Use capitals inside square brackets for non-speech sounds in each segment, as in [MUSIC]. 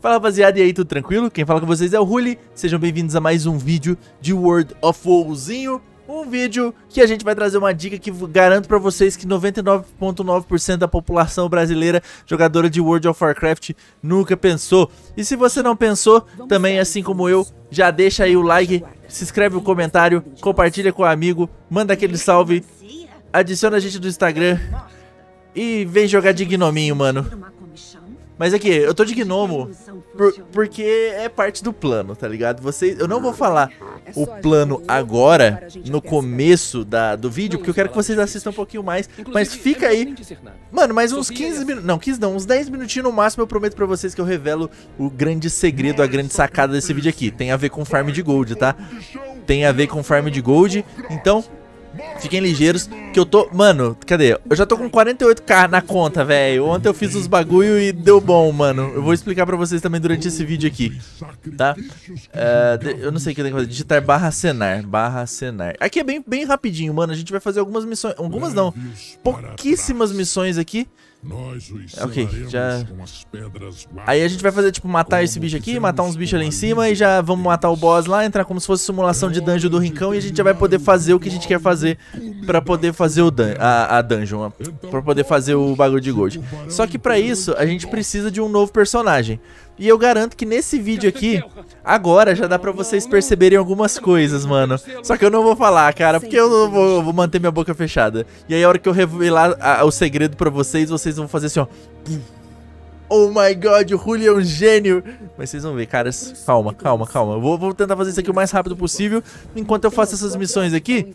Fala rapaziada, e aí, tudo tranquilo? Quem fala com vocês é o Ruli, sejam bem-vindos a mais um vídeo de World of WoWzinho Um vídeo que a gente vai trazer uma dica que garanto pra vocês que 99.9% da população brasileira jogadora de World of Warcraft nunca pensou. E se você não pensou, também assim como eu, já deixa aí o like, se inscreve no comentário, compartilha com o amigo, manda aquele salve Adiciona a gente no Instagram e vem jogar de gnominho, mano mas aqui, eu tô de gnomo por, porque é parte do plano, tá ligado? Vocês, eu não vou falar o plano agora, no começo da, do vídeo, porque eu quero que vocês assistam um pouquinho mais. Mas fica aí. Mano, mais uns 15 minutos. Não, 15 não, uns 10 minutinhos no máximo eu prometo pra vocês que eu revelo o grande segredo, a grande sacada desse vídeo aqui. Tem a ver com farm de gold, tá? Tem a ver com farm de gold. Então, Fiquem ligeiros, que eu tô... Mano, cadê? Eu já tô com 48k na conta, velho. Ontem eu fiz os bagulho e deu bom, mano. Eu vou explicar pra vocês também durante esse vídeo aqui, tá? Uh, eu não sei o que eu tenho que fazer. Digitar barra cenar, barra cenar. Aqui é bem, bem rapidinho, mano. A gente vai fazer algumas missões... Algumas não. Pouquíssimas missões aqui. Ok, já... Aí a gente vai fazer, tipo, matar esse bicho aqui, matar uns bichos ali em cima e já vamos matar o boss lá, entrar como se fosse simulação de dungeon do rincão e a gente já vai poder fazer o que a gente quer fazer pra poder fazer o dun a, a dungeon, pra poder fazer o bagulho de gold. Só que pra isso, a gente precisa de um novo personagem. E eu garanto que nesse vídeo aqui, agora já dá pra vocês perceberem algumas coisas, mano. Só que eu não vou falar, cara, porque eu vou, vou manter minha boca fechada. E aí a hora que eu revelar a, o segredo pra vocês, vocês vão fazer assim, ó. Oh my god, o Julio é um gênio. Mas vocês vão ver, caras. Calma, calma, calma. Eu vou, vou, tentar fazer isso aqui o mais rápido possível. Enquanto eu faço essas missões aqui,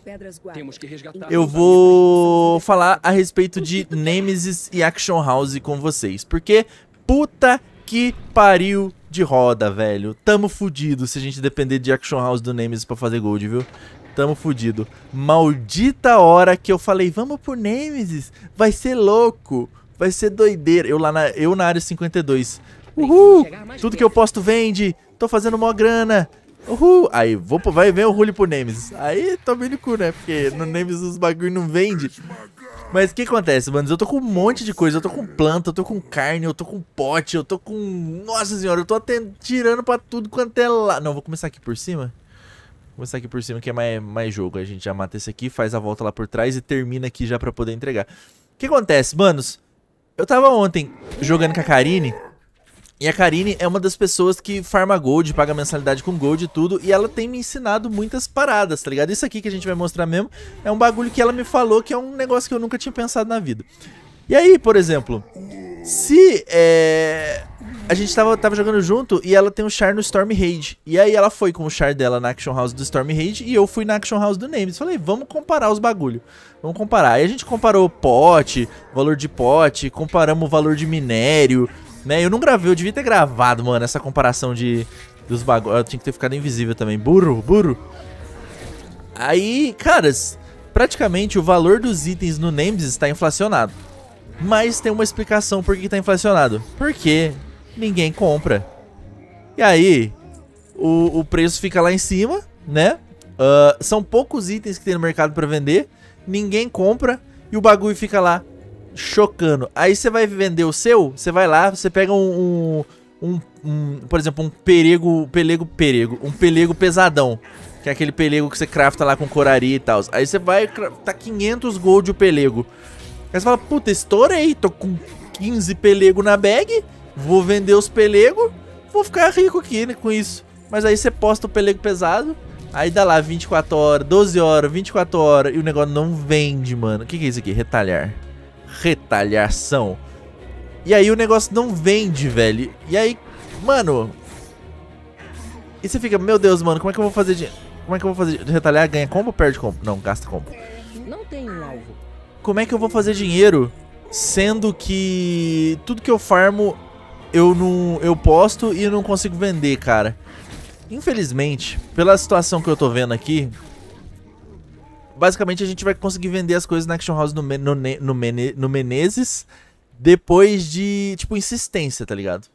eu vou falar a respeito de Nemesis e Action House com vocês. Porque, puta que pariu de roda, velho. Tamo fudido se a gente depender de Action House do Nemesis pra fazer gold, viu? Tamo fudido. Maldita hora que eu falei, vamos pro Nemesis. Vai ser louco. Vai ser doideira. Eu lá na, eu na área 52. Uhul! Tudo que eu posto vende. Tô fazendo mó grana. Uhul! Aí, vou, vai ver o Rulli pro Nemesis. Aí, tomei no cu, né? Porque no Nemesis os bagulho não vende. Mas o que acontece, mano? Eu tô com um monte de coisa. Eu tô com planta, eu tô com carne, eu tô com pote, eu tô com... Nossa senhora, eu tô até tirando pra tudo quanto é lá. Não, vou começar aqui por cima. Vou começar aqui por cima que é mais, mais jogo. A gente já mata esse aqui, faz a volta lá por trás e termina aqui já pra poder entregar. O que acontece, manos? Eu tava ontem jogando com a Karine... E a Karine é uma das pessoas que farma gold, paga mensalidade com gold e tudo, e ela tem me ensinado muitas paradas, tá ligado? Isso aqui que a gente vai mostrar mesmo é um bagulho que ela me falou que é um negócio que eu nunca tinha pensado na vida. E aí, por exemplo, se é, a gente tava, tava jogando junto e ela tem um char no Storm Rage, e aí ela foi com o char dela na Action House do Storm Rage e eu fui na Action House do Names. Falei, vamos comparar os bagulho. Vamos comparar. Aí a gente comparou pote, valor de pote, comparamos o valor de minério, né? Eu não gravei, eu devia ter gravado, mano, essa comparação de dos bagulhos. Eu tinha que ter ficado invisível também. Burro, burro. Aí, caras, praticamente o valor dos itens no Nemesis está inflacionado. Mas tem uma explicação por que está inflacionado. Porque ninguém compra. E aí, o, o preço fica lá em cima, né? Uh, são poucos itens que tem no mercado para vender. Ninguém compra. E o bagulho fica lá chocando. Aí você vai vender o seu, você vai lá, você pega um, um, um, um por exemplo, um perego, pelego, perego, um pelego pesadão. Que é aquele pelego que você crafta lá com coraria e tal. Aí você vai, tá 500 gold o pelego. Aí você fala, puta, estourei, tô com 15 pelego na bag, vou vender os pelego, vou ficar rico aqui, né, com isso. Mas aí você posta o pelego pesado, aí dá lá 24 horas, 12 horas, 24 horas, e o negócio não vende, mano. O que, que é isso aqui? Retalhar retalhação. E aí o negócio não vende, velho. E aí, mano. E você fica, meu Deus, mano, como é que eu vou fazer de. Como é que eu vou fazer de retalhar? Ganha combo ou perde combo? Não, gasta combo. Não tem um alvo. Como é que eu vou fazer dinheiro sendo que tudo que eu farmo eu não eu posto e eu não consigo vender, cara? Infelizmente, pela situação que eu tô vendo aqui, basicamente a gente vai conseguir vender as coisas na Action House no, no, no, no Menezes depois de, tipo, insistência, tá ligado?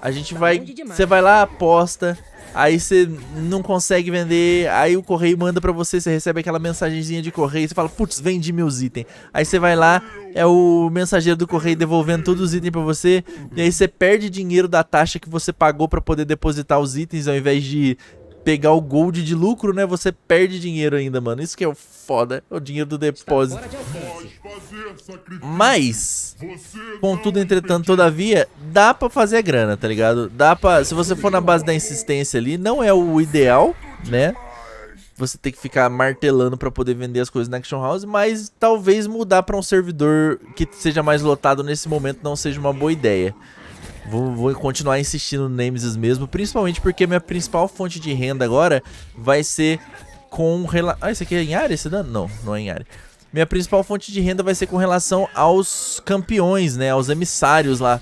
A gente vai. Você vai lá, aposta. Aí você não consegue vender, aí o correio manda pra você, você recebe aquela mensagenzinha de correio, você fala, putz, vendi meus itens. Aí você vai lá, é o mensageiro do correio devolvendo todos os itens pra você, e aí você perde dinheiro da taxa que você pagou pra poder depositar os itens, ao invés de pegar o gold de lucro, né? Você perde dinheiro ainda, mano. Isso que é o foda, o dinheiro do depósito. Mas, contudo, entretanto, todavia, dá pra fazer grana, tá ligado? Dá pra, se você for na base da insistência ali, não é o ideal, né? Você tem que ficar martelando pra poder vender as coisas na Action House, mas talvez mudar pra um servidor que seja mais lotado nesse momento não seja uma boa ideia. Vou, vou, continuar insistindo no Nemesis mesmo, principalmente porque minha principal fonte de renda agora vai ser com relação... Ah, esse aqui é em área esse dano? Não, não é em área. Minha principal fonte de renda vai ser com relação aos campeões, né, aos emissários lá.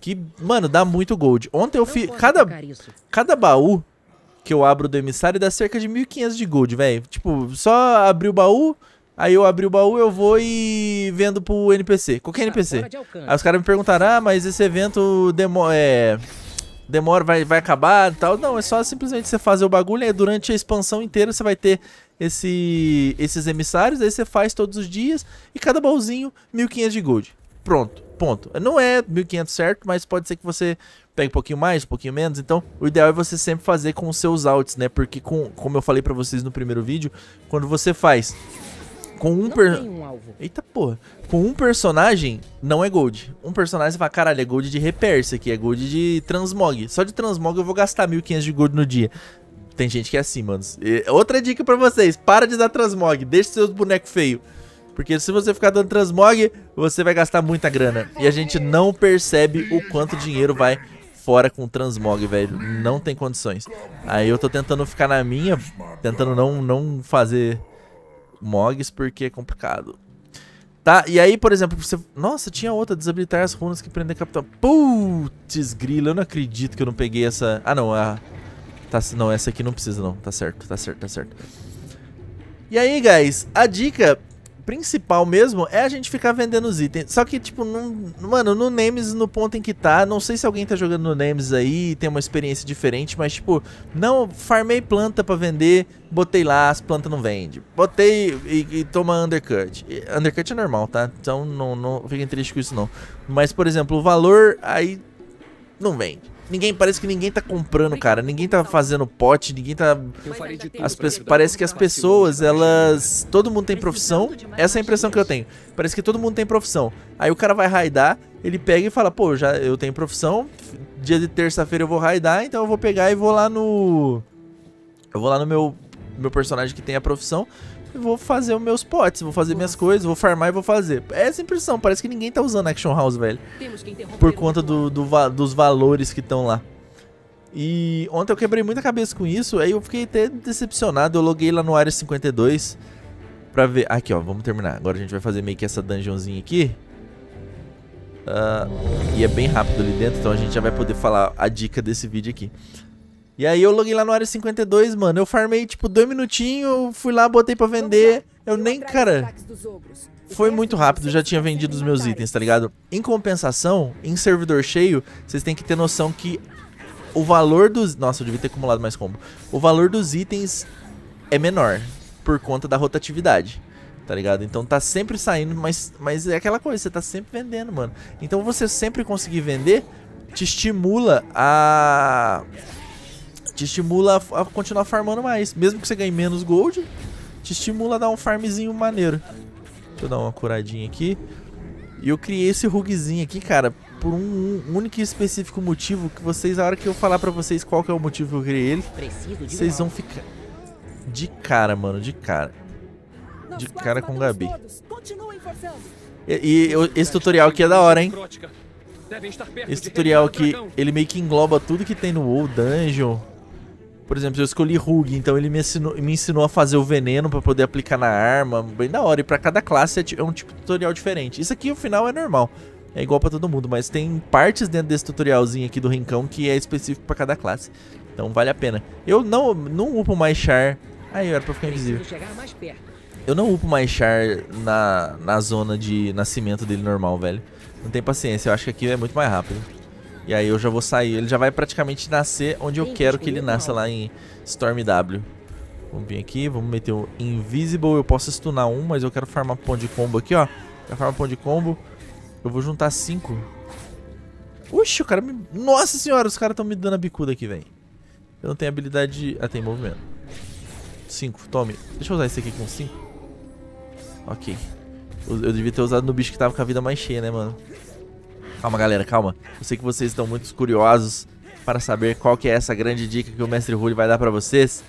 Que, mano, dá muito gold. Ontem eu fiz... Cada, cada baú que eu abro do emissário dá cerca de 1.500 de gold, velho. Tipo, só abrir o baú... Aí eu abri o baú, eu vou e vendo pro NPC. Qualquer NPC. Aí os caras me perguntaram, ah, mas esse evento demo é, demora, vai, vai acabar e tal. Não, é só simplesmente você fazer o bagulho e durante a expansão inteira você vai ter esse, esses emissários. Aí você faz todos os dias e cada baúzinho 1500 de gold. Pronto, ponto. Não é 1500 certo, mas pode ser que você pegue um pouquinho mais, um pouquinho menos. Então, o ideal é você sempre fazer com os seus alts, né? Porque, com, como eu falei pra vocês no primeiro vídeo, quando você faz com um per... Um Eita porra. Com um personagem, não é gold. Um personagem você fala, caralho, é gold de repair, isso aqui é gold de transmog. Só de transmog eu vou gastar 1.500 de gold no dia. Tem gente que é assim, mano. E outra dica pra vocês, para de dar transmog, deixa seus bonecos feios. Porque se você ficar dando transmog, você vai gastar muita grana. E a gente não percebe o quanto dinheiro vai fora com transmog, velho. Não tem condições. Aí eu tô tentando ficar na minha, tentando não, não fazer mogs porque é complicado. Tá, e aí, por exemplo, você... Nossa, tinha outra, desabilitar as runas que prendem capitão. Putz, grilo, eu não acredito que eu não peguei essa... Ah, não, a... Tá, não, essa aqui não precisa não, tá certo, tá certo, tá certo. E aí, guys, a dica principal mesmo é a gente ficar vendendo os itens. Só que, tipo, não, mano, no Nemesis, no ponto em que tá, não sei se alguém tá jogando no Nemesis aí tem uma experiência diferente, mas, tipo, não, farmei planta pra vender, botei lá, as plantas não vende. Botei e, e toma undercut. E, undercut é normal, tá? Então não, não fiquem tristes com isso não. Mas, por exemplo, o valor aí não vende. Ninguém, parece que ninguém tá comprando, cara. Ninguém tá fazendo pote, ninguém tá... As, parece que as pessoas, elas... Todo mundo tem profissão. Essa é a impressão que eu tenho. Parece que todo mundo tem profissão. Aí o cara vai raidar, ele pega e fala, pô, já eu tenho profissão. Dia de terça-feira eu vou raidar, então eu vou pegar e vou lá no... Eu vou lá no meu, meu personagem que tem a profissão vou fazer os meus potes, vou fazer minhas coisas, vou farmar e vou fazer. É essa impressão, parece que ninguém tá usando Action House, velho. Por conta do, do dos valores que estão lá. E ontem eu quebrei muita cabeça com isso, aí eu fiquei até decepcionado. Eu loguei lá no Área 52 pra ver... Aqui, ó, vamos terminar. Agora a gente vai fazer meio que essa dungeonzinha aqui. Uh, e é bem rápido ali dentro, então a gente já vai poder falar a dica desse vídeo aqui. E aí eu loguei lá no área 52, mano. Eu farmei tipo dois minutinhos, fui lá, botei pra vender. Eu nem, cara. Foi muito rápido, já tinha vendido os meus itens, tá ligado? Em compensação, em servidor cheio, vocês têm que ter noção que o valor dos. Nossa, eu devia ter acumulado mais combo. O valor dos itens é menor por conta da rotatividade. Tá ligado? Então tá sempre saindo, mas, mas é aquela coisa, você tá sempre vendendo, mano. Então você sempre conseguir vender te estimula a te estimula a, a, continuar farmando mais. Mesmo que você ganhe menos gold, te estimula a dar um farmzinho maneiro. Deixa eu dar uma curadinha aqui. E eu criei esse rugzinho aqui, cara, por um, um, único e específico motivo que vocês, a hora que eu falar pra vocês qual que é o motivo que eu criei ele, vocês vão ficar de cara, mano, de cara. De cara com o Gabi. E, e eu, esse tutorial aqui é da hora, hein? Esse tutorial aqui, ele meio que engloba tudo que tem no WoW, Dungeon, por exemplo, eu escolhi Rug, então ele me ensinou, me ensinou a fazer o veneno pra poder aplicar na arma, bem da hora. E pra cada classe é, é um tipo de tutorial diferente. Isso aqui, o final, é normal. É igual pra todo mundo, mas tem partes dentro desse tutorialzinho aqui do Rincão que é específico pra cada classe. Então vale a pena. Eu não, não upo mais Char... Aí, era pra ficar invisível. Eu não upo mais Char na, na zona de nascimento dele normal, velho. Não tem paciência, eu acho que aqui é muito mais rápido. E aí eu já vou sair. Ele já vai praticamente nascer onde eu quero que ele nasça lá em Storm W. Vamos vir aqui, vamos meter o Invisible. Eu posso stunar um, mas eu quero farmar ponto de combo aqui, ó. Quero farmar ponto de combo. Eu vou juntar cinco. Uxi, o cara me... Nossa senhora, os caras estão me dando a bicuda aqui, velho. Eu não tenho habilidade de... Ah, tem movimento. Cinco, tome. Deixa eu usar esse aqui com cinco. Ok. Eu, eu devia ter usado no bicho que tava com a vida mais cheia, né, mano? Calma, galera, calma. Eu sei que vocês estão muito curiosos para saber qual que é essa grande dica que o Mestre Rulli vai dar pra vocês.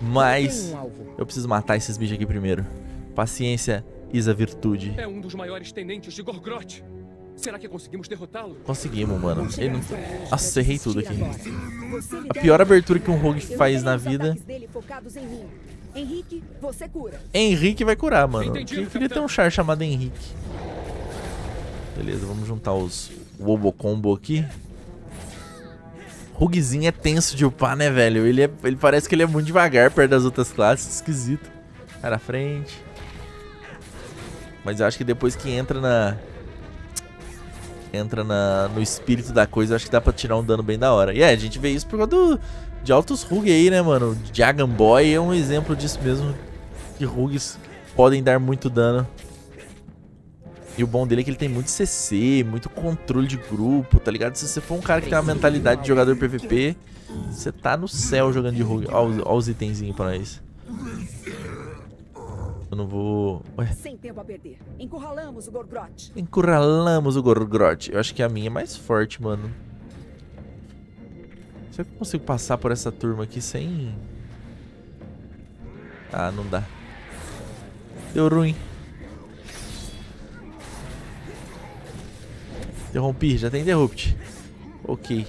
Mas eu preciso matar esses bichos aqui primeiro. Paciência, Isa Virtude. É um dos maiores tenentes de Gorgroth. Será que conseguimos derrotá-lo? Conseguimos, mano. Ele não... Nossa, errei tudo aqui. A pior abertura que um rogue faz na vida. Henrique, você cura. Henrique vai curar, mano. Eu queria ter um char chamado Henrique. Beleza, vamos juntar os Wobo Combo aqui. Rugzinho é tenso de upar, né, velho? Ele, é, ele parece que ele é muito devagar perto das outras classes. Esquisito. Vai na frente. Mas eu acho que depois que entra na... Entra na, no espírito da coisa, eu acho que dá pra tirar um dano bem da hora. E é, a gente vê isso por causa do, de altos Rug aí, né, mano? Jagan Boy é um exemplo disso mesmo. Que Rugs podem dar muito dano. E o bom dele é que ele tem muito CC, muito controle de grupo, tá ligado? Se você for um cara que tem uma mentalidade de jogador PVP, você tá no céu jogando de Rug. Olha os, os itenzinhos pra nós. Eu não vou... Ué. Sem tempo a perder. Encurralamos o Gorgroth. Encurralamos o Gorgroth. Eu acho que a minha é mais forte, mano. Será que eu consigo passar por essa turma aqui sem... Ah, não dá. Deu ruim. Interrompi, já tem interrupt. Ok.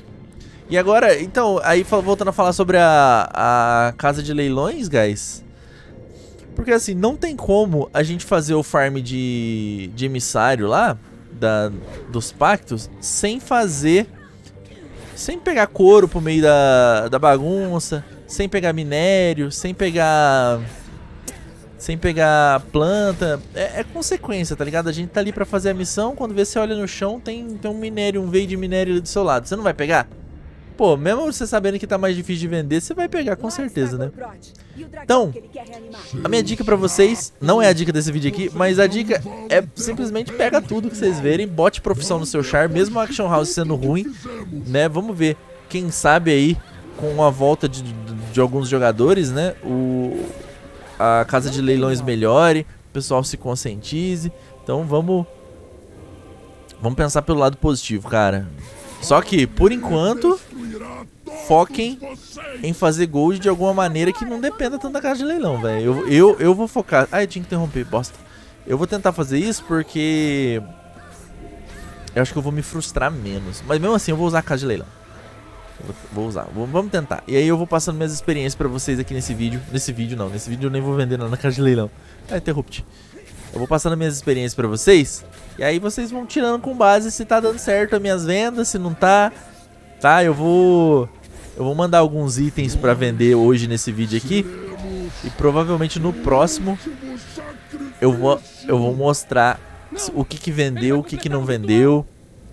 E agora, então, aí voltando a falar sobre a, a casa de leilões, guys. Porque assim, não tem como a gente fazer o farm de, de emissário lá, da, dos pactos, sem fazer... Sem pegar couro pro meio da, da bagunça, sem pegar minério, sem pegar sem pegar planta. É, é, consequência, tá ligado? A gente tá ali pra fazer a missão, quando vê você olha no chão, tem, tem um minério, um veio de minério ali do seu lado. Você não vai pegar? Pô, mesmo você sabendo que tá mais difícil de vender, você vai pegar com certeza, né? Então, a minha dica pra vocês, não é a dica desse vídeo aqui, mas a dica é simplesmente pega tudo que vocês verem, bote profissão no seu char, mesmo o Action House sendo ruim, né? Vamos ver, quem sabe aí, com a volta de, de, de alguns jogadores, né? O, a casa de leilões melhore, o pessoal se conscientize. Então vamos vamos pensar pelo lado positivo, cara. Só que, por enquanto, foquem em fazer gold de alguma maneira que não dependa tanto da casa de leilão, velho. Eu, eu, eu vou focar... Ah, eu tinha que interromper, bosta. Eu vou tentar fazer isso porque... Eu acho que eu vou me frustrar menos. Mas mesmo assim, eu vou usar a casa de leilão. Vou usar, vamos tentar. E aí eu vou passando minhas experiências pra vocês aqui nesse vídeo. Nesse vídeo não, nesse vídeo eu nem vou vender nada na caixa de leilão. Ah, interrupt. Eu vou passando minhas experiências pra vocês. E aí vocês vão tirando com base se tá dando certo as minhas vendas, se não tá. Tá, eu vou... Eu vou mandar alguns itens pra vender hoje nesse vídeo aqui. E provavelmente no próximo eu vou, eu vou mostrar o que que vendeu, o que que não vendeu.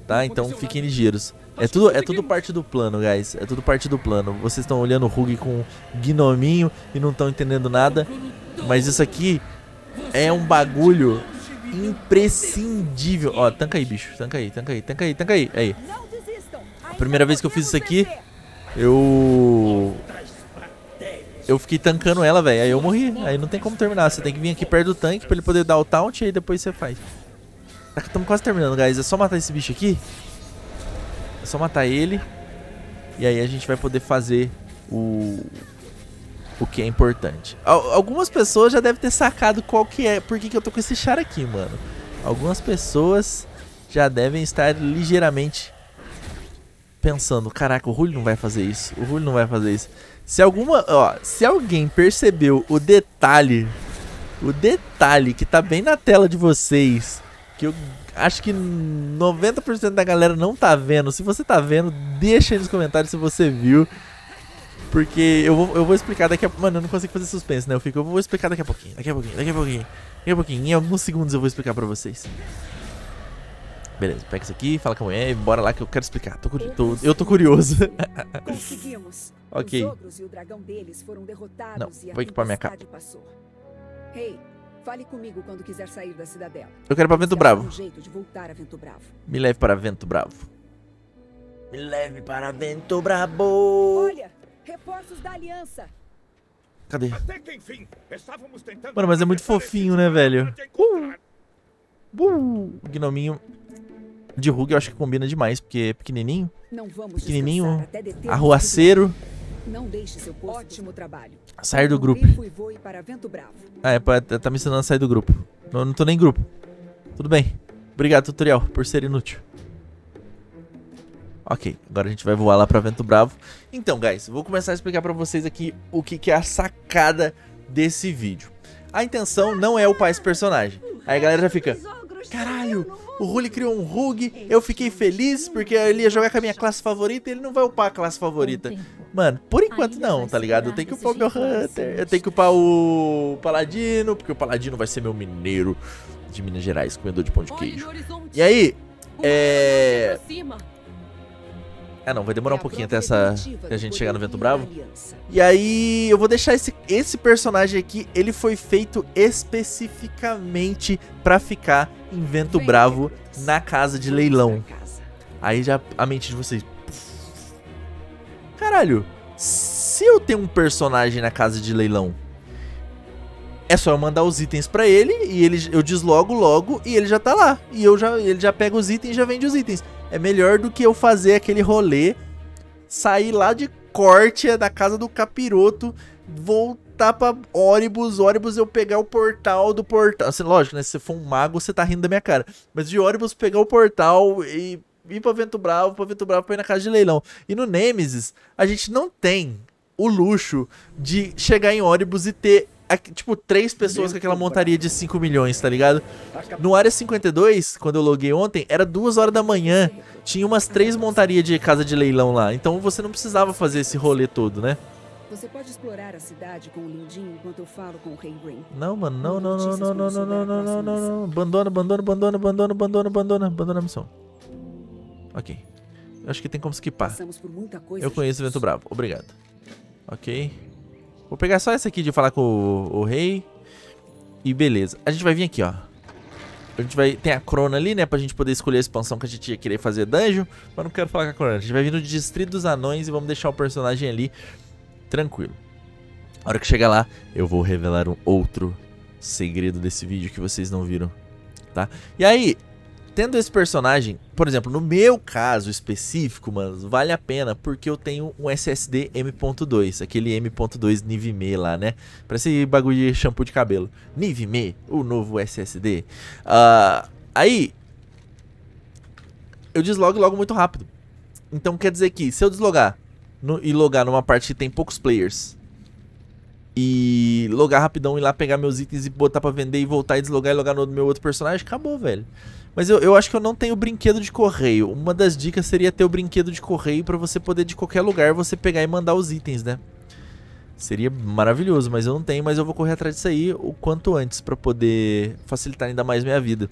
Tá, então fiquem ligeiros. É tudo, é tudo parte do plano, guys. É tudo parte do plano. Vocês estão olhando o Rug com gnominho e não estão entendendo nada. Mas isso aqui é um bagulho imprescindível. Ó, tanca aí, bicho. Tanca aí, tanca aí, tanca aí, tanca aí. Aí. A primeira vez que eu fiz isso aqui, eu... Eu fiquei tancando ela, velho. Aí eu morri. Aí não tem como terminar. Você tem que vir aqui perto do tanque pra ele poder dar o taunt e aí depois você faz. Tá, estamos quase terminando, guys. É só matar esse bicho aqui. É só matar ele. E aí a gente vai poder fazer o o que é importante. Algumas pessoas já devem ter sacado qual que é, por que, que eu tô com esse char aqui, mano. Algumas pessoas já devem estar ligeiramente pensando, caraca, o Julio não vai fazer isso, o Julio não vai fazer isso. Se alguma, ó, se alguém percebeu o detalhe, o detalhe que tá bem na tela de vocês, que eu acho que 90% da galera não tá vendo. Se você tá vendo, deixa aí nos comentários se você viu. Porque eu vou, eu vou explicar daqui a Mano, eu não consigo fazer suspense, né? Eu fico, eu vou explicar daqui a pouquinho, daqui a pouquinho, daqui a pouquinho, daqui a pouquinho. Em alguns segundos eu vou explicar pra vocês. Beleza, pega isso aqui, fala com a mulher e bora lá que eu quero explicar. Tô, tô- eu tô curioso. Conseguimos. [LAUGHS] Ok. Os ogros e o dragão deles foram derrotados Não, e a vou equipar minha tempestade passou. Fale comigo quando quiser sair da cidadela. Eu quero ir pra Vento Bravo. algum jeito de voltar a Vento Bravo. Me leve para Vento Bravo. Me leve para Vento Bravo. Olha, reforços da aliança. Cadê? Até que enfim, estávamos tentando Mano, mas é muito fofinho, né, velho? para encontrar. Uh, o gnominho de Rug eu acho que combina demais, porque é pequenininho, Não vamos Pequenininho, arruaceiro, tudo. Não deixe seu posto. Ótimo trabalho. sair do grupo. grifo voe para Vento Bravo. Ah, é, pra- tá me ensinando a sair do grupo. Não, não tô nem em grupo. Tudo bem. Obrigado, tutorial, por ser inútil. Ok, agora a gente vai voar lá pra Vento Bravo. Então, guys, vou começar a explicar pra vocês aqui o que, que é a sacada desse vídeo. A intenção não é upar esse personagem. Aí a galera já fica... Caralho, o Ruli criou um Rug, eu fiquei feliz porque ele ia jogar com a minha classe favorita e ele não vai upar a classe favorita. Mano, por enquanto não, tá ligado? Eu tenho que upar o meu Hunter, eu tenho que upar o Paladino, porque o Paladino vai ser meu mineiro de Minas Gerais, comedor de pão de queijo. E aí, é... Ah não, vai demorar um É pouquinho até essa... até a gente chegar no Vento Bravo. E aí, eu vou deixar esse, esse personagem aqui, ele foi feito especificamente pra ficar em Vento Bravo na casa de leilão. Aí já a mente de vocês. Caralho, se eu tenho um personagem na casa de leilão, é só eu mandar os itens pra ele e ele eu deslogo logo e ele já tá lá. E eu já ele já pega os itens e já vende os itens. É melhor do que eu fazer aquele rolê, sair lá de Córtia, da casa do capiroto, voltar pra ônibus, ônibus eu pegar o portal do portal. Assim, lógico, né? Se você for um mago, você tá rindo da minha cara. Mas de ônibus pegar o portal e ir pra Vento Bravo, pra Vento Bravo pra ir na casa de leilão. E no Nemesis, a gente não tem o luxo de chegar em ônibus e ter, tipo, três pessoas com aquela montaria de 5 milhões, tá ligado? No Área 52, quando eu loguei ontem, era duas horas da manhã. Tinha umas três montarias de casa de leilão lá. Então você não precisava fazer esse rolê todo, né? Você pode explorar a cidade com o Lindinho enquanto eu falo com o Rei. Não, mano, não, não, não, não, não, não, não, não, não, não, não. Abandona, abandona, abandona, abandona, abandona, abandona, abandona a missão. Ok. Acho que tem como skipar. Eu conheço o. Vento Bravo. Obrigado. Ok. Vou pegar só essa aqui de falar com o, o rei. E beleza. A gente vai vir aqui, ó. A gente vai... Tem a Crona ali, né? Pra gente poder escolher a expansão que a gente ia querer fazer dungeon. Mas não quero falar com a Crona. A gente vai vir no Distrito dos Anões e vamos deixar o personagem ali tranquilo. A hora que chegar lá, eu vou revelar um outro segredo desse vídeo que vocês não viram, tá? E aí, tendo esse personagem, por exemplo, no meu caso específico, mano, vale a pena porque eu tenho um SSD M.2, aquele M.2 Nivime lá, né? Parece bagulho de shampoo de cabelo. Nivime, o novo SSD. Ah, aí, eu deslogo logo muito rápido. Então quer dizer que se eu deslogar no- e logar numa parte que tem poucos players e logar rapidão, ir lá pegar meus itens e botar pra vender e voltar e deslogar e logar no meu outro personagem, acabou, velho. Mas eu, eu acho que eu não tenho brinquedo de correio. Uma das dicas seria ter o brinquedo de correio pra você poder de qualquer lugar você pegar e mandar os itens, né? Seria maravilhoso, mas eu não tenho, mas eu vou correr atrás disso aí o quanto antes pra poder facilitar ainda mais minha vida.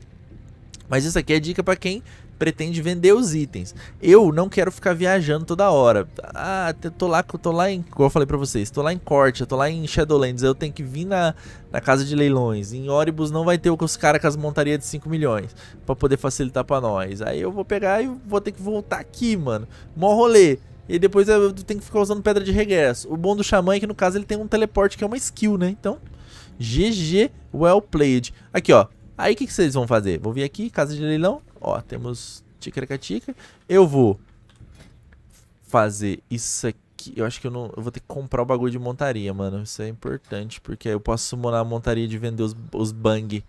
Mas isso aqui é dica pra quem pretende vender os itens. Eu não quero ficar viajando toda hora. Ah, tô lá, tô lá em, como eu falei pra vocês, tô lá em Corte, tô lá em Shadowlands, eu tenho que vir na, na casa de leilões. Em Oribus não vai ter os caras com as montarias de 5 milhões pra poder facilitar pra nós. Aí eu vou pegar e vou ter que voltar aqui, mano. Mó rolê. E depois eu tenho que ficar usando pedra de regresso. O bom do xamã é que no caso ele tem um teleporte que é uma skill, né? Então, GG, well played. Aqui, ó. Aí o que, que vocês vão fazer? Vou vir aqui, casa de leilão. Ó, temos ticaracatica. Eu vou fazer isso aqui. Eu acho que eu não. Eu vou ter que comprar o bagulho de montaria, mano. Isso é importante, porque aí eu posso summonar a montaria de vender os, os bang.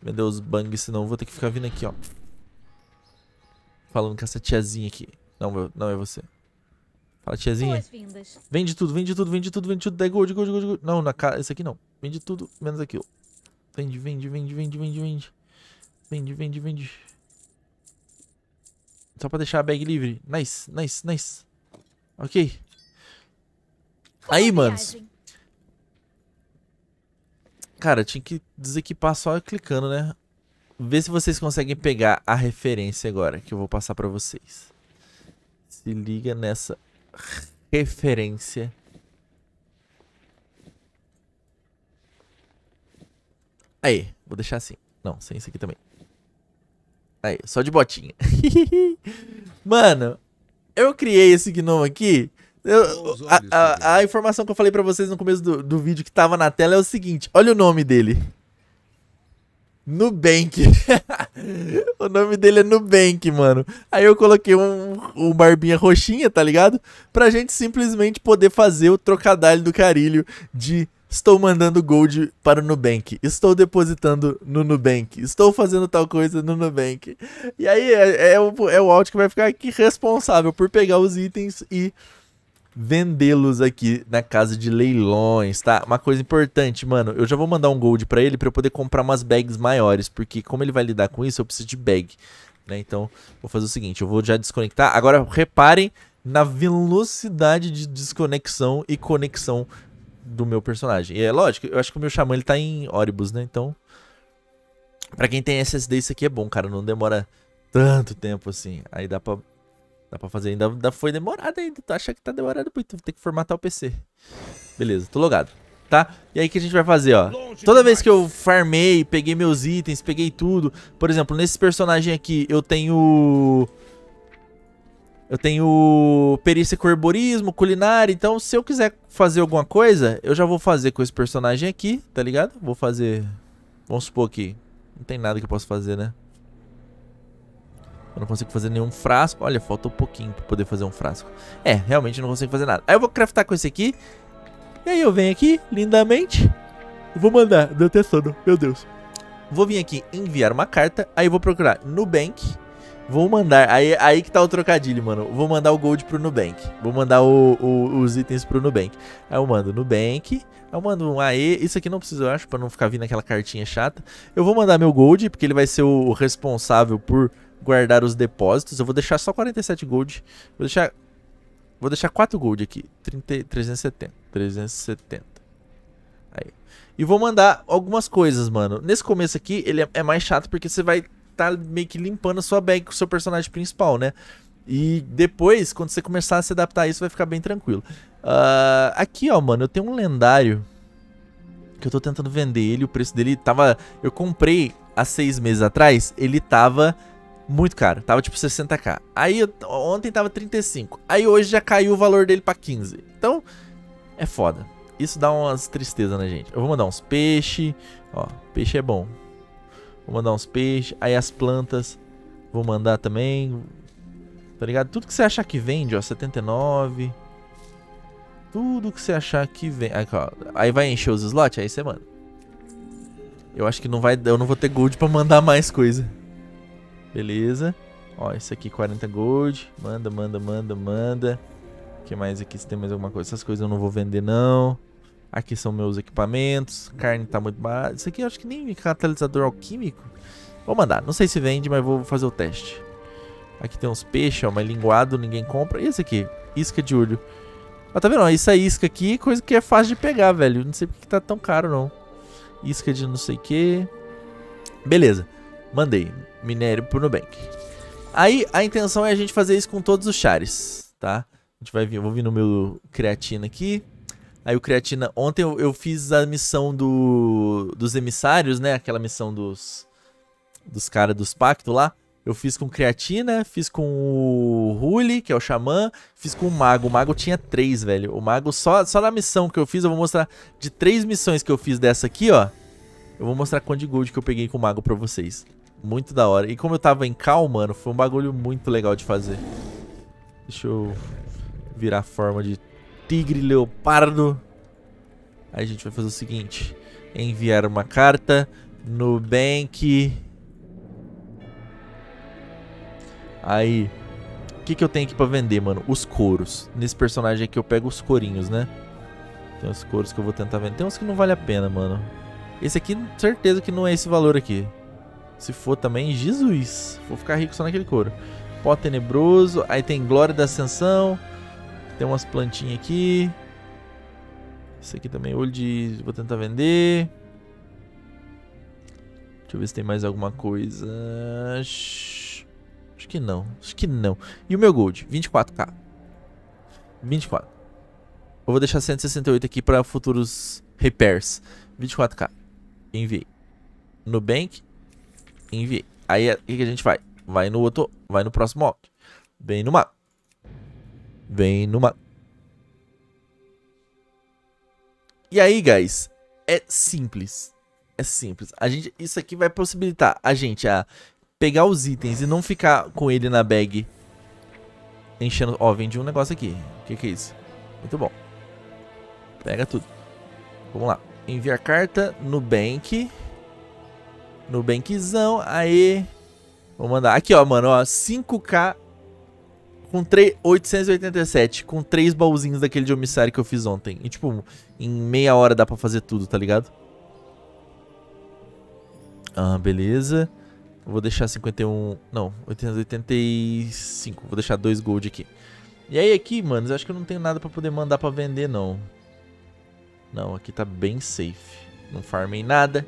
Vender os bang, senão eu vou ter que ficar vindo aqui, ó. Falando com essa tiazinha aqui. Não, eu- não é você. Fala, tiazinha. Vende tudo, vende tudo, vende tudo, vende tudo. Daí gold, gold, gold, gold. Não, na cara. Esse aqui não. Vende tudo, menos aquilo. Vende, vende, vende, vende, vende, vende. Vende, vende, vende. Só pra deixar a bag livre. Nice, nice, nice. Ok. Aí, manos. Cara, tinha que desequipar só clicando, né? Vê se vocês conseguem pegar a referência agora que eu vou passar pra vocês. Se liga nessa referência. Aí, vou deixar assim. Não, sem isso aqui também. Aí, só de botinha. [LAUGHS] Mano, eu criei esse gnome aqui. Eu, a, a, a, informação que eu falei pra vocês no começo do, do vídeo que tava na tela é o seguinte: olha o nome dele. Nubank. [LAUGHS] o nome dele é Nubank, mano. Aí eu coloquei um, um barbinha roxinha, tá ligado? Pra gente simplesmente poder fazer o trocadilho do carilho de Estou mandando gold para o Nubank. Estou depositando no Nubank. Estou fazendo tal coisa no Nubank. E aí é, é, o, é o Alt que vai ficar aqui responsável por pegar os itens e vendê-los aqui na casa de leilões, tá? Uma coisa importante, mano, eu já vou mandar um gold para ele para eu poder comprar umas bags maiores, porque como ele vai lidar com isso, eu preciso de bag, né? Então, vou fazer o seguinte, eu vou já desconectar. Agora, reparem na velocidade de desconexão e conexão do meu personagem. E é lógico, eu acho que o meu xamã ele tá em ônibus, né? Então, para quem tem SSD, isso aqui é bom, cara, não demora tanto tempo assim. Aí dá pra Dá pra fazer ainda. ainda foi demorado ainda. Tu acha que tá demorado muito. Ter que formatar o PC. Beleza, tô logado. Tá? E aí que a gente vai fazer, ó. Toda vez que eu farmei, peguei meus itens, peguei tudo. Por exemplo, nesse personagem aqui, eu tenho. Eu tenho perícia com herborismo, culinária. Então, se eu quiser fazer alguma coisa, eu já vou fazer com esse personagem aqui, tá ligado? Vou fazer. Vamos supor que não tem nada que eu possa fazer, né? Eu não consigo fazer nenhum frasco. Olha, falta um pouquinho pra poder fazer um frasco. É, realmente não consigo fazer nada. Aí eu vou craftar com esse aqui. E aí eu venho aqui, lindamente. Vou mandar, deu até sono, meu Deus. Vou vir aqui enviar uma carta. Aí eu vou procurar Nubank. Vou mandar, aí, aí que tá o trocadilho, mano. Vou mandar o gold pro Nubank. Vou mandar o, o, os itens pro Nubank. Aí eu mando Nubank. Aí eu mando um AE. Isso aqui não precisa, eu acho, pra não ficar vindo aquela cartinha chata. Eu vou mandar meu gold, porque ele vai ser o responsável por guardar os depósitos. Eu vou deixar só 47 gold. Vou deixar vou deixar 4 gold aqui, 30, 370, 370. Aí. E vou mandar algumas coisas, mano. Nesse começo aqui, ele é, é mais chato porque você vai tá meio que limpando a sua bag com o seu personagem principal, né? E depois, quando você começar a se adaptar a isso, vai ficar bem tranquilo. Uh, aqui, ó, mano, eu tenho um lendário que eu tô tentando vender ele. O preço dele tava... Eu comprei há seis meses atrás, ele tava muito caro. Tava tipo 60k. Aí ontem tava 35. Aí hoje já caiu o valor dele pra 15. Então, é foda. Isso dá umas tristezas na gente. Eu vou mandar uns peixes. Ó, peixe é bom. Vou mandar uns peixes. Aí as plantas. Vou mandar também. Tá ligado? Tudo que você achar que vende, ó. 79. Tudo que você achar que vende. Aí, ó, aí vai encher os slots, aí você manda. Eu acho que não vai. Eu não vou ter gold pra mandar mais coisa. Beleza. Ó, esse aqui 40 gold. Manda, manda, manda, manda. O que mais aqui? Se tem mais alguma coisa. Essas coisas eu não vou vender, não. Aqui são meus equipamentos. Carne tá muito barata. Isso aqui eu acho que nem catalisador alquímico. Vou mandar. Não sei se vende, mas vou fazer o teste. Aqui tem uns peixes, ó. Mas linguado ninguém compra. E esse aqui? Isca de olho. Ó, tá vendo? Isso é isca aqui, coisa que é fácil de pegar, velho. Não sei porque tá tão caro, não. Isca de não sei o que. Beleza. Mandei minério pro Nubank. Aí a intenção é a gente fazer isso com todos os chares, tá? A gente vai vir, vou vir no meu creatina aqui. Aí o creatina, ontem eu, eu fiz a missão do, dos emissários, né? Aquela missão dos dos caras dos pactos lá. Eu fiz com creatina, fiz com o Huli, que é o xamã, fiz com o mago. O mago tinha três, velho. O mago, só, só na missão que eu fiz, eu vou mostrar de três missões que eu fiz dessa aqui, ó. Eu vou mostrar quanto de gold que eu peguei com o mago pra vocês. Muito da hora. E como eu tava em cal, mano, foi um bagulho muito legal de fazer. Deixa eu virar a forma de tigre leopardo. Aí a gente vai fazer o seguinte. Enviar uma carta no bank. Aí, o que, que eu tenho aqui pra vender, mano? Os couros. Nesse personagem aqui eu pego os corinhos, né? Tem os couros que eu vou tentar vender. Tem uns que não vale a pena, mano. Esse aqui, certeza que não é esse valor aqui. Se for também, Jesus. Vou ficar rico só naquele couro. Pó tenebroso. Aí tem Glória da Ascensão. Tem umas plantinhas aqui. Esse aqui também, olho de... Vou tentar vender. Deixa eu ver se tem mais alguma coisa. Acho que não. Acho que não. E o meu gold? 24k. 24. Eu vou deixar 168 aqui para futuros repairs. 24k. Enviei. Nubank. Enviei. Aí o que, que a gente vai? Vai no outro. Vai no próximo áudio. Vem numa. Vem numa. E aí, guys, é simples. É simples. A gente, isso aqui vai possibilitar a gente a pegar os itens e não ficar com ele na bag enchendo. Ó, vendi um negócio aqui. O que, que é isso? Muito bom. Pega tudo. Vamos lá. Enviar carta no bank. No bankzão. Aí. Vou mandar. Aqui, ó, mano. Ó, 5k com 3, 887, com três baúzinhos daquele de homissário que eu fiz ontem. E tipo, em meia hora dá pra fazer tudo, tá ligado? Ah, beleza. Vou deixar 51... Não, 885. Vou deixar 2 gold aqui. E aí aqui, manos, acho que eu não tenho nada pra poder mandar pra vender, não. Não, aqui tá bem safe. Não farmei nada.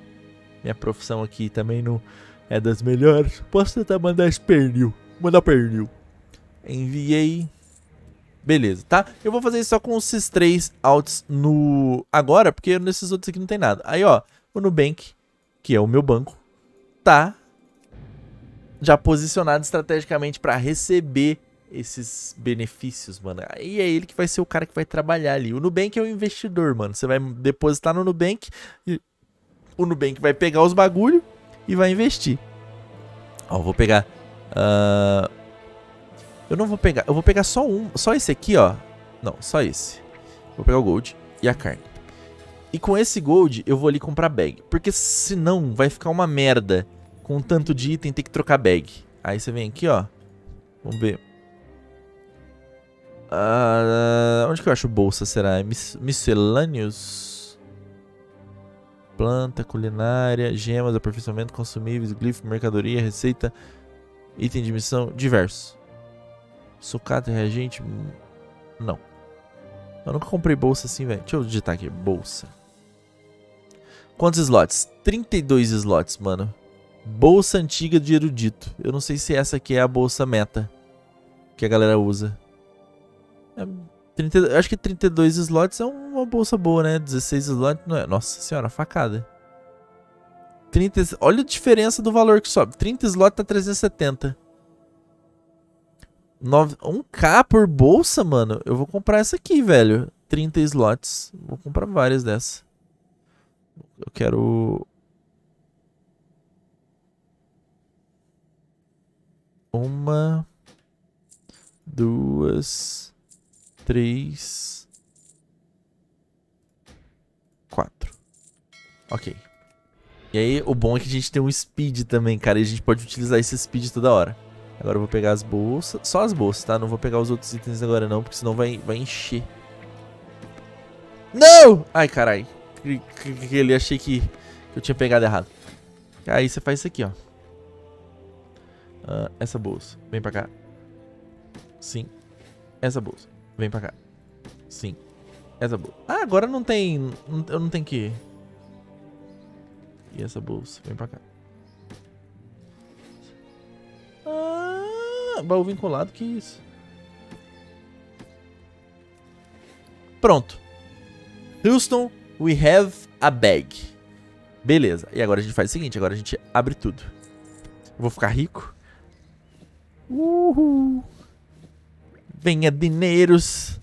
Minha profissão aqui também não é das melhores. Posso tentar mandar esse pernil. Mandar pernil. Enviei. Beleza, tá? Eu vou fazer isso só com esses três alts no... Agora, porque nesses outros aqui não tem nada. Aí, ó, o Nubank, que é o meu banco, tá já posicionado estrategicamente para receber esses benefícios, mano. Aí é ele que vai ser o cara que vai trabalhar ali. O Nubank é o investidor, mano. Você vai depositar no Nubank e o Nubank vai pegar os bagulho e vai investir. Ó, vou pegar... Uh, eu não vou pegar. Eu vou pegar só um. Só esse aqui, ó. Não, só esse. Vou pegar o gold e a carne. E com esse gold eu vou ali comprar bag. Porque senão vai ficar uma merda. Com tanto de item ter que trocar bag. Aí você vem aqui, ó. Vamos ver. Uh, onde que eu acho bolsa, será? É miscelâneos? Planta, culinária, gemas, aperfeiçoamento, consumíveis, glifo, mercadoria, receita, item de missão, diversos. Sucata, reagente? Não. Eu nunca comprei bolsa assim, velho. Deixa eu digitar aqui. Bolsa. Quantos slots? 32 slots, mano. Bolsa antiga de erudito. Eu não sei se essa aqui é a bolsa meta. Que a galera usa. É 30, acho que 32 slots é uma bolsa boa, né? 16 slots não é. Nossa senhora, facada. 30, olha a diferença do valor que sobe. 30 slots tá 370. 1k por bolsa, mano. Eu vou comprar essa aqui, velho. 30 slots. Vou comprar várias dessas. Eu quero... Uma... Duas... Três... Quatro. Ok. E aí, o bom é que a gente tem um speed também, cara. E a gente pode utilizar esse speed toda hora. Agora eu vou pegar as bolsas. Só as bolsas, tá? Não vou pegar os outros itens agora não, porque senão vai, vai encher. Não! Ai, carai. Ele achei que, eu tinha pegado errado. Aí você faz isso aqui, ó. Uh, essa bolsa. Vem pra cá. Sim. Essa bolsa. Vem pra cá. Sim. Essa bolsa. Ah, agora não tem... Eu não tenho que... E essa bolsa. Vem pra cá. Baú vinculado, que isso. Pronto. Houston, we have a bag. Beleza. E agora a gente faz o seguinte, agora a gente abre tudo. Vou ficar rico. Uhul. Venha dinheiros.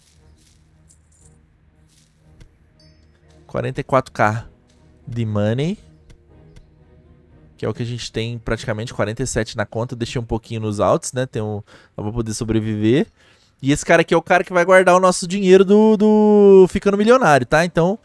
44k de money que é o que a gente tem praticamente 47 na conta. Deixei um pouquinho nos altos, né? Tem um, pra poder sobreviver. E esse cara aqui é o cara que vai guardar o nosso dinheiro do, do Ficando Milionário, tá? Então,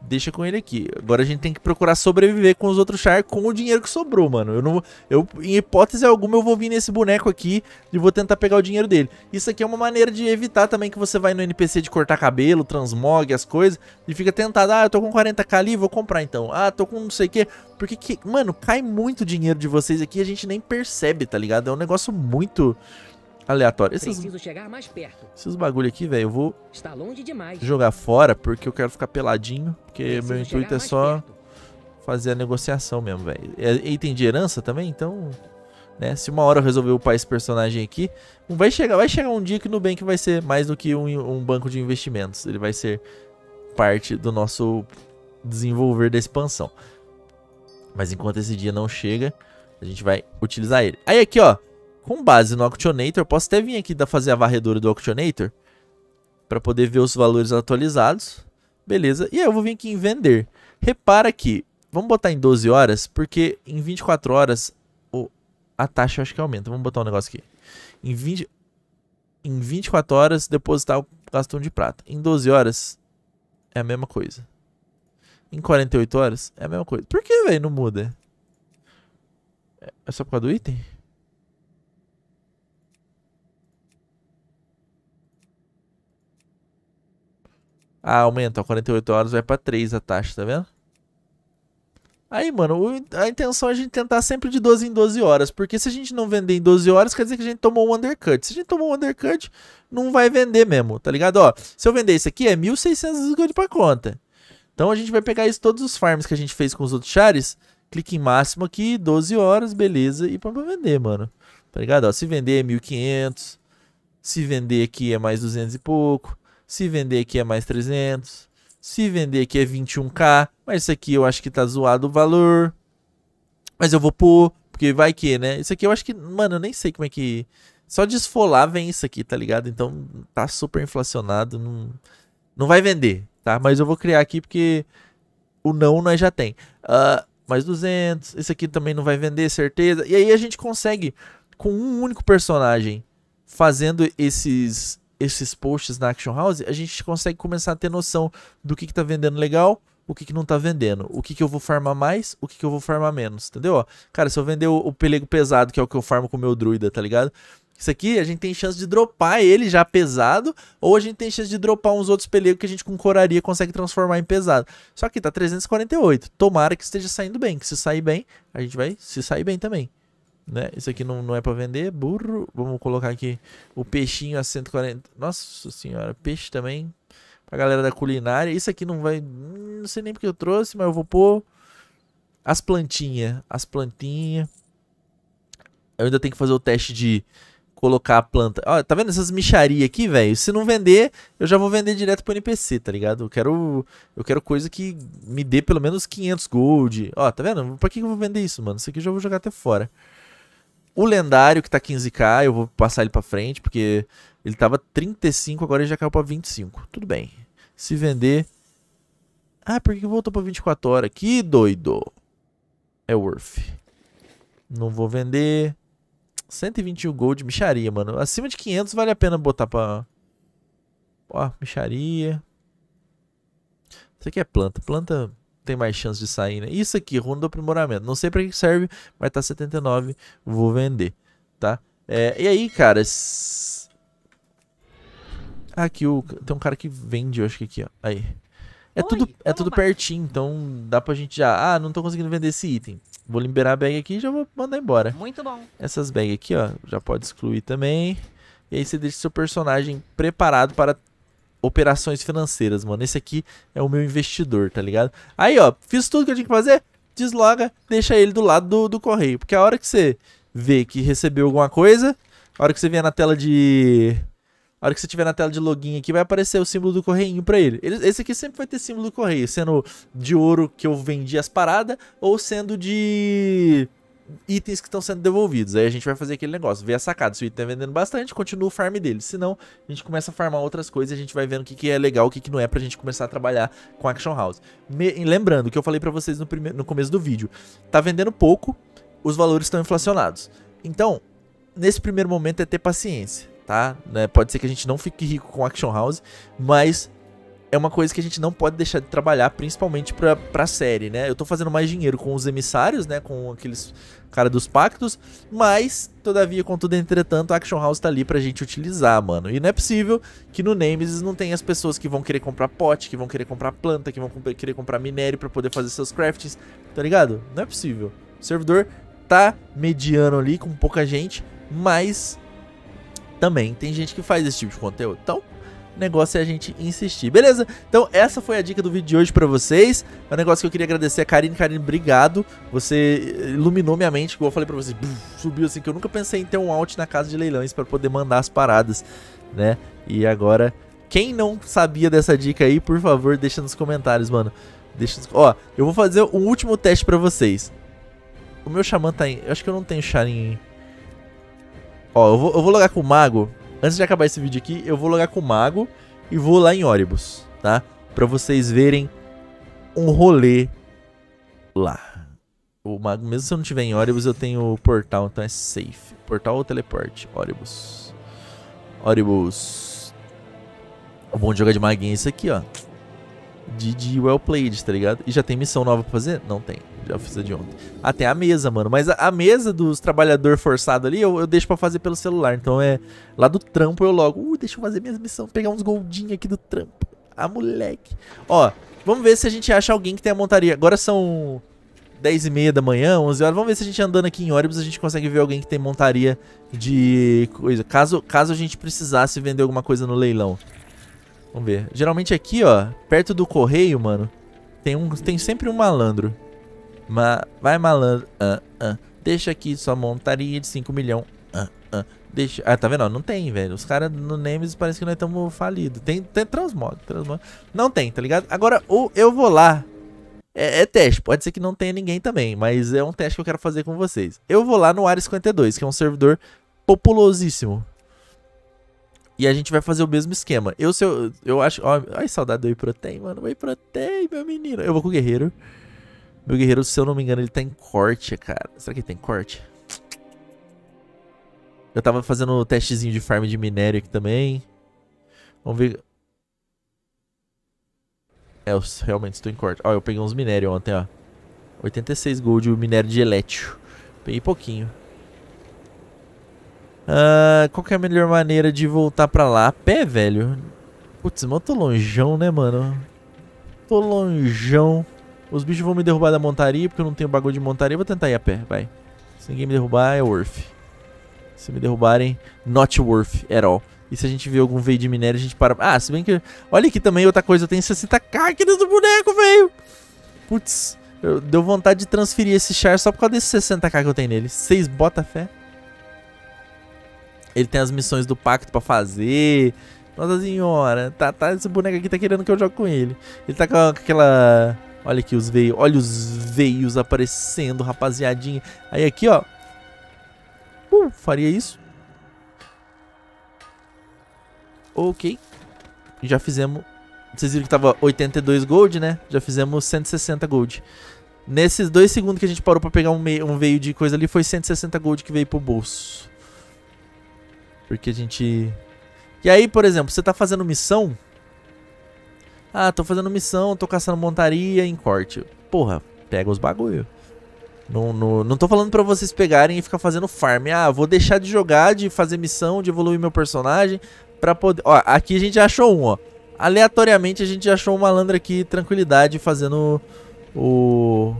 deixa com ele aqui. Agora a gente tem que procurar sobreviver com os outros Char com o dinheiro que sobrou, mano. Eu não eu em hipótese alguma eu vou vir nesse boneco aqui e vou tentar pegar o dinheiro dele. Isso aqui é uma maneira de evitar também que você vai no NPC de cortar cabelo, transmog as coisas e fica tentado, ah, eu tô com 40k ali, vou comprar então. Ah, tô com não sei o que. Porque que, mano, cai muito dinheiro de vocês aqui a gente nem percebe, tá ligado? É um negócio muito aleatório. Esses. Esses bagulho aqui, velho, eu vou jogar fora porque eu quero ficar peladinho. Porque Preciso meu intuito é só perto. fazer a negociação mesmo, velho. É item de herança também, então... Né? Se uma hora eu resolver upar esse personagem aqui, vai chegar, vai chegar um dia que o Nubank vai ser mais do que um, um banco de investimentos. Ele vai ser parte do nosso desenvolver da expansão. Mas enquanto esse dia não chega, a gente vai utilizar ele. Aí aqui, ó, com base no Auctionator, posso até vir aqui da fazer a varredura do Auctionator para poder ver os valores atualizados. Beleza. E aí eu vou vir aqui em vender. Repara que, vamos botar em 12 horas, porque em 24 horas o, a taxa acho que aumenta. Vamos botar um negócio aqui. Em, 20, em 24 horas, depositar o gastão de prata. Em 12 horas, é a mesma coisa. Em 48 horas, é a mesma coisa. Por que, velho, não muda? É só por causa do item? Ah, aumenta. 48 horas vai pra 3 a taxa, tá vendo? Aí, mano, a intenção é a gente tentar sempre de 12 em 12 horas. Porque se a gente não vender em 12 horas, quer dizer que a gente tomou um undercut. Se a gente tomou um undercut, não vai vender mesmo, tá ligado? Ó, se eu vender isso aqui, é 1.600 gold pra conta. Então a gente vai pegar isso, todos os farms que a gente fez com os outros chares. Clique em máximo aqui, 12 horas, beleza. E pra vender, mano. Tá ligado? Ó, se vender é 1.500. Se vender aqui é mais 200 e pouco. Se vender aqui é mais 300. Se vender aqui é 21k. Mas isso aqui eu acho que tá zoado o valor. Mas eu vou pôr. Porque vai que, né? Isso aqui eu acho que. Mano, eu nem sei como é que. Só de esfolar vem isso aqui, tá ligado? Então tá super inflacionado. Não, não vai vender, tá? Mas eu vou criar aqui porque o não nós já tem. Uh, mais 200. Esse aqui também não vai vender, certeza. E aí a gente consegue, com um único personagem, fazendo esses esses posts na Action House, a gente consegue começar a ter noção do que, que tá vendendo legal, o que, que não tá vendendo, o que, que eu vou farmar mais, o que, que eu vou farmar menos, entendeu? cara, se eu vender o, o, pelego pesado, que é o que eu farmo com o meu druida, tá ligado? Isso aqui a gente tem chance de dropar ele já pesado, ou a gente tem chance de dropar uns outros pelegos que a gente com coraria consegue transformar em pesado. Só que tá 348. Tomara que esteja saindo bem, que se sair bem, a gente vai se sair bem também. Né? Isso aqui não, não é para vender, burro. Vamos colocar aqui o peixinho a 140. Nossa senhora, peixe também. Pra galera da culinária. Isso aqui não vai. Não sei nem porque eu trouxe, mas eu vou pôr as plantinhas. As plantinhas. Eu ainda tenho que fazer o teste de colocar a planta. Ó, tá vendo essas micharias aqui, velho? Se não vender, eu já vou vender direto pro NPC, tá ligado? Eu quero, eu quero coisa que me dê pelo menos 500 gold. Ó, tá vendo? Pra que eu vou vender isso, mano? Isso aqui eu já vou jogar até fora. O lendário, que tá 15k, eu vou passar ele pra frente, porque ele tava 35, agora ele já caiu pra 25. Tudo bem. Se vender... Ah, por que voltou pra 24 horas? Que doido. É worth. Não vou vender. 121 gold, micharia, mano. Acima de 500 vale a pena botar pra... Ó, micharia. Isso aqui é planta. Planta tem mais chance de sair, né? Isso aqui, runa do aprimoramento. Não sei para que serve, mas tá 79. Vou vender, tá? É, e aí, cara... Aqui, o, tem um cara que vende, eu acho que aqui, ó. Aí. É Oi, tudo, é tudo pertinho, então dá pra gente já... Ah, não tô conseguindo vender esse item. Vou liberar a bag aqui e já vou mandar embora. Muito bom. Essas bags aqui, ó, já pode excluir também. E aí você deixa seu personagem preparado para operações financeiras, mano. Esse aqui é o meu investidor, tá ligado? Aí, ó, fiz tudo que eu tinha que fazer, desloga, deixa ele do lado do, do correio. Porque a hora que você vê que recebeu alguma coisa, a hora que você vier na tela de... A hora que você tiver na tela de login aqui, vai aparecer o símbolo do correio pra ele. Esse aqui sempre vai ter símbolo do correio, sendo de ouro que eu vendi as paradas, ou sendo de itens que estão sendo devolvidos. Aí a gente vai fazer aquele negócio, ver a sacada. Se o item tá vendendo bastante, continua o farm dele. Se não, a gente começa a farmar outras coisas e a gente vai vendo o que, que é legal, o que, que não é pra gente começar a trabalhar com Action House. Me... lembrando que eu falei pra vocês no, primeiro, no começo do vídeo, tá vendendo pouco, os valores estão inflacionados. Então, nesse primeiro momento é ter paciência, tá? Né? Pode ser que a gente não fique rico com Action House, mas é uma coisa que a gente não pode deixar de trabalhar, principalmente pra, pra série, né? Eu tô fazendo mais dinheiro com os emissários, né? Com aqueles cara dos pactos, mas, todavia, contudo, entretanto, a Action House tá ali pra gente utilizar, mano. E não é possível que no Nemesis não tenha as pessoas que vão querer comprar pote, que vão querer comprar planta, que vão querer comprar minério pra poder fazer seus craftings, tá ligado? Não é possível. O servidor tá mediano ali, com pouca gente, mas também tem gente que faz esse tipo de conteúdo. Então, negócio é a gente insistir, beleza? Então essa foi a dica do vídeo de hoje pra vocês. É um negócio que eu queria agradecer a Karine. Karine, obrigado. Você iluminou minha mente, igual eu falei pra vocês. Subiu assim, que eu nunca pensei em ter um alt na casa de leilões pra poder mandar as paradas, né? E agora, quem não sabia dessa dica aí, por favor, deixa nos comentários, mano. Deixa nos... Ó, eu vou fazer um último teste pra vocês. O meu xamã tá em... Eu acho que eu não tenho Sharin... Ó, eu vou, eu vou logar com o mago Antes de acabar esse vídeo aqui, eu vou logar com o Mago e vou lá em Oribus, tá? Pra vocês verem um rolê lá. O Mago, mesmo se eu não tiver em Oribus, eu tenho o portal, então é safe. Portal ou teleporte? Oribus. Oribus. O bom de jogar de maguinha é isso aqui, ó. GG well played, tá ligado? E já tem missão nova pra fazer? Não tem. A de ontem. Ah, a mesa, mano. Mas a, a mesa dos trabalhador forçado ali, eu, eu deixo pra fazer pelo celular. Então é. Lá do trampo eu logo. Uh, deixa eu fazer minhas missões. Pegar uns goldinhos aqui do trampo. Ah, moleque. Ó, vamos ver se a gente acha alguém que tem a montaria. Agora são 10 e meia da manhã, 11 horas. Vamos ver se a gente andando aqui em ônibus a gente consegue ver alguém que tem montaria de coisa. Caso, caso a gente precisasse vender alguma coisa no leilão. Vamos ver. Geralmente aqui, ó, perto do correio, mano, tem, um, tem sempre um malandro. Ma vai malandro. Uh, uh. Deixa aqui sua montaria de 5 milhões. Uh, Deixa... Ah, tá vendo? Não tem, velho. Os caras no Nemesis parece que nós estamos falidos. Tem, tem transmog, transmog. Não tem, tá ligado? Agora, ou eu vou lá. É, é, teste. Pode ser que não tenha ninguém também. Mas é um teste que eu quero fazer com vocês. Eu vou lá no Área 52, que é um servidor populosíssimo. E a gente vai fazer o mesmo esquema. Eu, se eu, eu acho. Ó, ai, saudade do Whey Protein, mano. Whey Protein, meu menino. Eu vou com o Guerreiro. Meu Guerreiro, se eu não me engano, ele tá em corte, cara. Será que ele tem corte? Eu tava fazendo o testezinho de farm de minério aqui também. Vamos ver. É, eu realmente estou em corte. Ó, eu peguei uns minérios ontem, ó. 86 gold o minério de elétrio. Peguei pouquinho. Uh, qual que é a melhor maneira de voltar pra lá? A pé, velho? Putz, mas eu tô longeão, né, mano? Tô longeão. Os bichos vão me derrubar da montaria, porque eu não tenho bagulho de montaria. Eu vou tentar ir a pé, vai. Se ninguém me derrubar, é worth. Se me derrubarem, not worth at all. E se a gente vê algum veio de minério, a gente para... Ah, se bem que... Olha aqui também outra coisa, eu tenho 60k aqui dentro do boneco, velho. Putz, deu vontade de transferir esse char só por causa desses 60k que eu tenho nele. Vocês bota fé? Ele tem as missões do pacto pra fazer. Nossa senhora, tá, tá, esse boneco aqui tá querendo que eu jogue com ele. Ele tá com aquela... Olha aqui os veios, olha os veios aparecendo, rapaziadinha. Aí aqui, ó. Uh, faria isso. Ok. Já fizemos... Vocês viram que tava 82 gold, né? Já fizemos 160 gold. Nesses dois segundos que a gente parou pra pegar um, um veio de coisa ali, foi 160 gold que veio pro bolso. Porque a gente... E aí, por exemplo, você tá fazendo missão... Ah, tô fazendo missão, tô caçando montaria em corte. Porra, pega os bagulho. Não, não, não tô falando pra vocês pegarem e ficar fazendo farm. Ah, vou deixar de jogar, de fazer missão, de evoluir meu personagem pra poder... Ó, aqui a gente achou um, ó. Aleatoriamente a gente achou um malandro aqui, tranquilidade, fazendo o...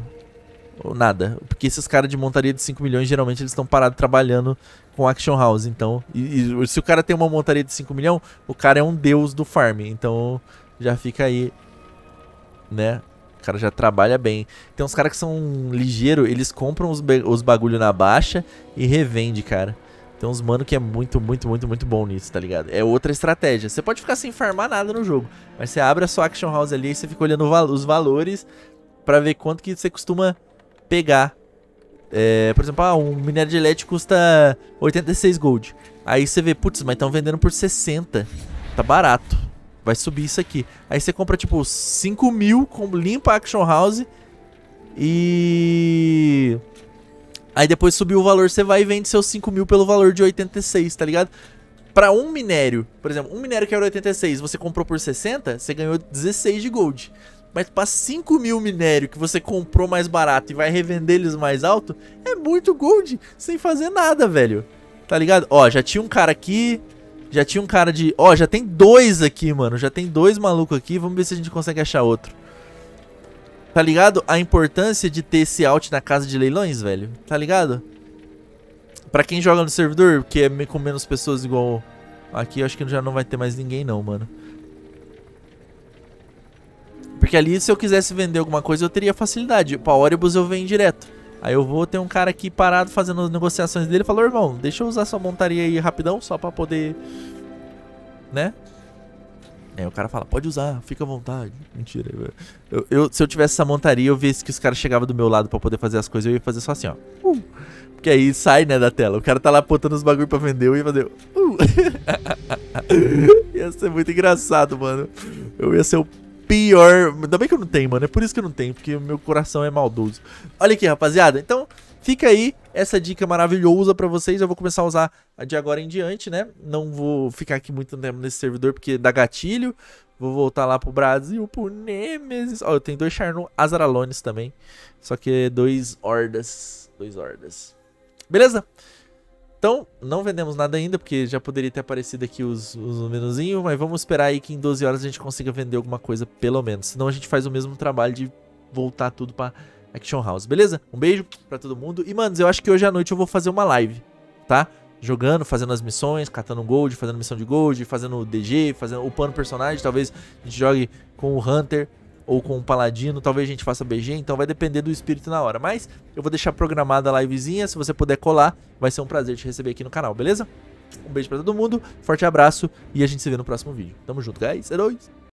o nada. Porque esses caras de montaria de 5 milhões, geralmente eles estão parados trabalhando com Action House. Então, e, e, se o cara tem uma montaria de 5 milhões, o cara é um deus do farm. Então, já fica aí, né? O cara já trabalha bem. Tem uns caras que são ligeiros, eles compram os, os bagulho na baixa e revende, cara. Tem uns mano que é muito, muito, muito, muito bom nisso, tá ligado? É outra estratégia. Você pode ficar sem farmar nada no jogo, mas você abre a sua Action House ali e você fica olhando os valores para ver quanto que você costuma pegar é, por exemplo, ah, um minério de LED custa 86 gold. Aí você vê, putz, mas estão vendendo por 60. Tá barato. Vai subir isso aqui. Aí você compra, tipo, 5 mil, com, limpa a Action House. E... Aí depois subiu o valor, você vai e vende seus 5 mil pelo valor de 86, tá ligado? Pra um minério, por exemplo, um minério que era 86, você comprou por 60, você ganhou 16 de gold. Mas para 5 mil minério que você comprou mais barato e vai revender eles mais alto, é muito gold sem fazer nada, velho. Tá ligado? Ó, já tinha um cara aqui, já tinha um cara de... Ó, oh, já tem dois aqui, mano. Já tem dois malucos aqui. Vamos ver se a gente consegue achar outro. Tá ligado? A importância de ter esse out na casa de leilões, velho. Tá ligado? Pra quem joga no servidor, que é com menos pessoas igual... Aqui, acho que já não vai ter mais ninguém não, mano. Porque ali, se eu quisesse vender alguma coisa, eu teria facilidade. Pra Oribus eu venho direto. Aí eu vou ter um cara aqui parado fazendo as negociações dele falou, irmão, deixa eu usar sua montaria aí rapidão, só pra poder... Né? Aí o cara fala, pode usar, fica à vontade. Mentira. Eu, eu, se eu tivesse essa montaria, eu visse que os caras chegavam do meu lado pra poder fazer as coisas, eu ia fazer só assim, ó. Uh. Porque aí sai, né, da tela. O cara tá lá botando os bagulho pra vender, eu ia fazer... Uh. [LAUGHS] ia ser muito engraçado, mano. Eu ia ser o pior. Ainda bem que eu não tenho, mano. É por isso que eu não tenho, porque meu coração é maldoso. Olha aqui, rapaziada. Então, fica aí essa dica maravilhosa pra vocês. Eu vou começar a usar de agora em diante, né? Não vou ficar aqui muito tempo nesse servidor, porque dá gatilho. Vou voltar lá pro Brasil, pro Nemesis. Ó, eu tenho dois Charno Azaralones também. Só que dois Hordas. Dois Hordas. Beleza? Então, não vendemos nada ainda, porque já poderia ter aparecido aqui os, os menuzinhos, mas vamos esperar aí que em 12 horas a gente consiga vender alguma coisa, pelo menos. Senão a gente faz o mesmo trabalho de voltar tudo pra Action House, beleza? Um beijo pra todo mundo. E, manos, eu acho que hoje à noite eu vou fazer uma live, tá? Jogando, fazendo as missões, catando gold, fazendo missão de gold, fazendo DG, fazendo upando personagem. Talvez a gente jogue com o Hunter ou com um paladino, talvez a gente faça BG, então vai depender do espírito na hora. Mas eu vou deixar programada a livezinha, se você puder colar, vai ser um prazer te receber aqui no canal, beleza? Um beijo pra todo mundo, forte abraço e a gente se vê no próximo vídeo. Tamo junto, guys. É nóis!